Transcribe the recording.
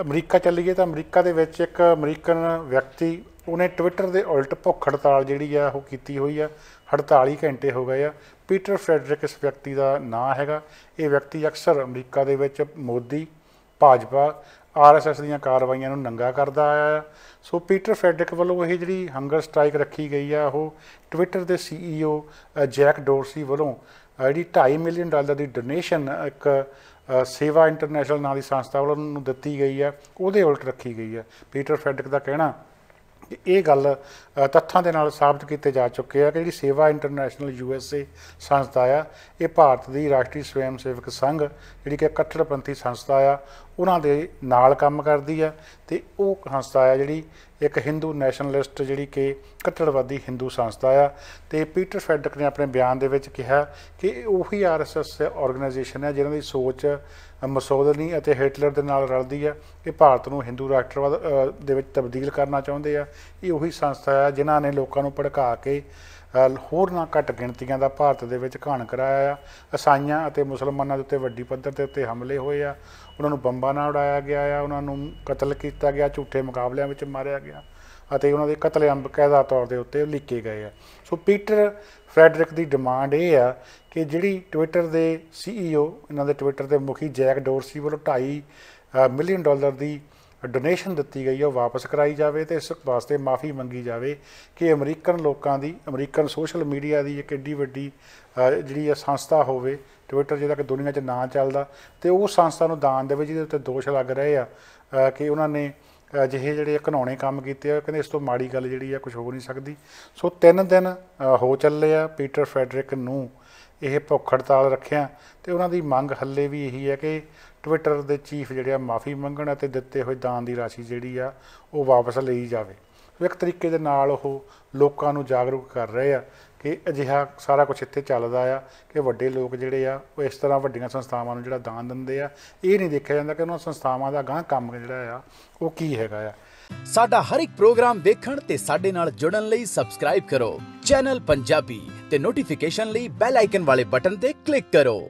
America ਚੱਲੀਏ ਤਾਂ America ਦੇ ਵਿੱਚ ਇੱਕ ਅਮਰੀਕਨ ਵਿਅਕਤੀ, ਉਹਨੇ ਟਵਿੱਟਰ ਦੇ ਉਲਟ ਭੁੱਖ ਹੜਤਾਲ ਜਿਹੜੀ ਆ, ਉਹ ਕੀਤੀ ਹੋਈ ਆ। 48 ਘੰਟੇ ਹੋ ਗਏ ਆ। ਪੀਟਰ ਫਰੈਡਰਿਕ ਇਸ ਵਿਅਕਤੀ ਦਾ ਨਾਂ ਹੈਗਾ। ਇਹ ਵਿਅਕਤੀ ਅਕਸਰ ਅਮਰੀਕਾ ਦੇ ਵਿੱਚ ਮੋਦੀ, ਭਾਜਪਾ ਆਰਐਸਐਸ ਦੀਆਂ ਕਾਰਵਾਈਆਂ ਨੂੰ ਨੰਗਾ ਕਰਦਾ ਆਇਆ ਆ। ਸੋ ਪੀਟਰ ਫੈਡਰਿਕ ਵੱਲੋਂ ਇਹ ਜਿਹੜੀ ਹੰਗਰ ਸਟ੍ਰਾਈਕ ਰੱਖੀ ਗਈ ਆ, ਉਹ ਟਵਿੱਟਰ ਦੇ ਸੀਈਓ ਜੈਕ ਡੋਰਸੀ ਵੱਲੋਂ ਜਿਹੜੀ 2.5 ਮਿਲੀਅਨ ਡਾਲਰ ਦੀ ਡੋਨੇਸ਼ਨ, ਇੱਕ ਸੇਵਾ ਇੰਟਰਨੈਸ਼ਨਲ ਨਾਂ ਦੀ ਸੰਸਥਾ ਵੱਲੋਂ ਨੂੰ ਦਿੱਤੀ ਗਈ ਆ, ਉਹਦੇ ਉਲਟ ਰੱਖੀ ਗਈ ਹੈ ਪੀਟਰ ਫੈਡਰਿਕ ਦਾ ਕਹਿਣਾ ਕਿ ਇਹ ਗੱਲ ਤੱਥਾਂ ਦੇ ਨਾਲ ਸਾਬਤ ਕੀਤੇ ਜਾ ਚੁੱਕੇ ਆ ਕਿ ਜਿਹੜੀ ਸੇਵਾ ਇੰਟਰਨੈਸ਼ਨਲ ਯੂਐਸਏ ਸੰਸਥਾ ਆ, ਇਹ ਭਾਰਤ ਦੀ ਰਾਸ਼ਟਰੀ ਸਵੈਮ ਸੇਵਕ ਸੰਘ, ਜਿਹੜੀ ਕਿ ਕੱਟੜਪੰਥੀ ਸੰਸਥਾ ਆ ਉਹਨਾਂ ਦੇ ਨਾਲ ਕੰਮ ਕਰਦੀ ਆ ਤੇ ਉਹ ਸੰਸਥਾ ਆ ਜਿਹੜੀ ਇੱਕ ਹਿੰਦੂ ਨੈਸ਼ਨਲਿਸਟ ਜਿਹੜੀ ਕਿ ਕੱਟੜਵਾਦੀ ਹਿੰਦੂ ਸੰਸਥਾ ਆ ਤੇ ਪੀਟਰ ਫੈਡਰਿਕ ਨੇ ਆਪਣੇ ਬਿਆਨ ਦੇ ਵਿੱਚ ਕਿਹਾ ਕਿ ਇਹ ਉਹੀ ਆਰਐਸਐਸ ਆਰਗੇਨਾਈਜੇਸ਼ਨ ਹੈ ਜਿਨ੍ਹਾਂ ਦੀ ਸੋਚ ਮਸੋਦਨੀ ਅਤੇ ਹਿਟਲਰ ਦੇ ਨਾਲ ਰਲਦੀ ਆ, ਇਹ ਭਾਰਤ ਨੂੰ ਹਿੰਦੂ ਰਾਸ਼ਟਰਵਾਦ ਦੇ ਵਿੱਚ ਤਬਦੀਲ ਕਰਨਾ ਚਾਹੁੰਦੇ ਆ। ਇਹ ਉਹੀ ਸੰਸਥਾ ਆ ਜਿਨ੍ਹਾਂ ਨੇ ਲੋਕਾਂ ਨੂੰ ਭੜਕਾ ਕੇ ਹੋਰ ਨਾ ਘੱਟ ਗਿਣਤੀਆਂ ਦਾ ਭਾਰਤ ਦੇ ਵਿੱਚ ਘਾਣ ਕਰਾਇਆ ਆ। ਈਸਾਈਆਂ ਅਤੇ ਮੁਸਲਮਾਨਾਂ ਦੇ ਉੱਤੇ ਵੱਡੀ ਪੱਧਰ ਦੇ ਉੱਤੇ ਹਮਲੇ ਹੋਏ ਆ। ਉਹਨਾਂ ਨੂੰ ਬੰਬਾਂ ਨਾਲ ਉਡਾਇਆ ਗਿਆ ਆ। ਉਹਨਾਂ ਨੂੰ ਕਤਲ ਕੀਤਾ ਗਿਆ, ਝੂਠੇ ਮੁਕਾਬਲਿਆਂ ਵਿੱਚ ਮਾਰਿਆ ਗਿਆ ਅਤੇ ਉਹਨਾਂ ਦੇ ਕਤਲੇਆਮ ਬਕਾਇਦਾ ਤੌਰ ਦੇ ਉੱਤੇ ਲਿਖੇ ਗਏ ਆ। ਸੋ ਪੀਟਰ ਫਰੈਡਰਿਕ ਦੀ ਡਿਮਾਂਡ ਇਹ ਆ ਕਿ ਜਿਹੜੀ ਟਵਿੱਟਰ ਦੇ ਸੀਈਓ ਇਹਨਾਂ ਦੇ ਟਵਿੱਟਰ ਦੇ ਮੁਖੀ ਜੈਕ ਡੋਰਸੀ ਵੱਲੋਂ 2.5 ਮਿਲੀਅਨ ਡਾਲਰ ਦੀ ਡੋਨੇਸ਼ਨ ਦਿੱਤੀ ਗਈ ਹੈ ਉਹ ਵਾਪਸ ਕਰਾਈ ਜਾਵੇ ਤੇ ਇਸ ਵਾਸਤੇ ਮਾਫੀ ਮੰਗੀ ਜਾਵੇ ਕਿ ਅਮਰੀਕਨ ਲੋਕਾਂ ਦੀ, ਅਮਰੀਕਨ ਸੋਸ਼ਲ ਮੀਡੀਆ ਦੀ ਇੱਕ ਏਡੀ ਵੱਡੀ ਜਿਹੜੀ ਇਹ ਸੰਸਥਾ ਹੋਵੇ ਟਵਿੱਟਰ ਜਿਹਦਾ ਕਿ ਦੁਨੀਆ 'ਚ ਨਾਂ ਚੱਲਦਾ, ਤੇ ਉਹ ਸੰਸਥਾ ਨੂੰ ਦਾਨ ਦੇਵੇ ਜਿਹਦੇ ਉੱਤੇ ਦੋਸ਼ ਲੱਗ ਰਹੇ ਆ ਕਿ ਉਹਨਾਂ ਨੇ ਅਜਿਹੇ ਜਿਹੜੇ ਘਿਨੌਣੇ ਕੰਮ ਕੀਤੇ ਆ ਕਹਿੰਦੇ ਇਸ ਤੋਂ ਮਾੜੀ ਗੱਲ ਜਿਹੜੀ ਆ ਕੁਝ ਹੋ ਨਹੀਂ ਸਕਦੀ। ਸੋ ਤਿੰਨ ਦਿਨ ਹੋ ਚੱਲੇ ਆ ਪੀਟਰ ਫੈਡਰਿਕ ਨੂੰ ਇਹ ਭੁੱਖ ਹੜਤਾਲ ਰੱਖਿਆ ਤੇ ਉਹਨਾਂ ਦੀ ਮੰਗ ਹੱਲੇ ਵੀ ਇਹੀ ਹੈ ਕਿ ਟਵਿੱਟਰ ਦੇ ਚੀਫ ਜਿਹੜੇ ਆ ਮਾਫੀ ਮੰਗਣ ਅਤੇ ਦਿੱਤੇ ਹੋਏ ਦਾਨ ਦੀ ਰਾਸ਼ੀ ਜਿਹੜੀ ਆ ਉਹ ਵਾਪਸ ਲਈ ਜਾਵੇ। ਸੋ ਇੱਕ ਤਰੀਕੇ ਦੇ ਨਾਲ ਉਹ ਲੋਕਾਂ ਨੂੰ ਜਾਗਰੂਕ ਕਰ ਰਹੇ ਆ ਕਿ ਅਜਿਹਾ ਸਾਰਾ ਕੁਝ ਇੱਥੇ ਚੱਲਦਾ ਆ ਕਿ ਵੱਡੇ ਲੋਕ ਜਿਹੜੇ ਆ, ਉਹ ਇਸ ਤਰ੍ਹਾਂ ਵੱਡੀਆਂ ਸੰਸਥਾਵਾਂ ਨੂੰ ਜਿਹੜਾ ਦਾਨ ਦਿੰਦੇ ਆ, ਇਹ ਨਹੀਂ ਦੇਖਿਆ ਜਾਂਦਾ ਕਿ ਉਹਨਾਂ ਸੰਸਥਾਵਾਂ ਦਾ ਗਾਂ ਕੰਮ ਜਿਹੜਾ ਆ, ਉਹ ਕੀ ਹੈਗਾ ਆ। ਸਾਡਾ ਹਰ ਇੱਕ ਪ੍ਰੋਗਰਾਮ ਦੇਖਣ ਤੇ ਸਾਡੇ ਨਾਲ ਜੁੜਨ ਲਈ ਸਬਸਕ੍ਰਾਈਬ ਕਰੋ। ਚੈਨਲ ਪੰਜਾਬੀ ਤੇ ਨੋਟੀਫਿਕੇਸ਼ਨ ਲਈ ਬੈਲ ਆਈਕਨ ਵਾਲੇ ਬਟਨ ਤੇ ਕਲਿੱਕ ਕਰੋ।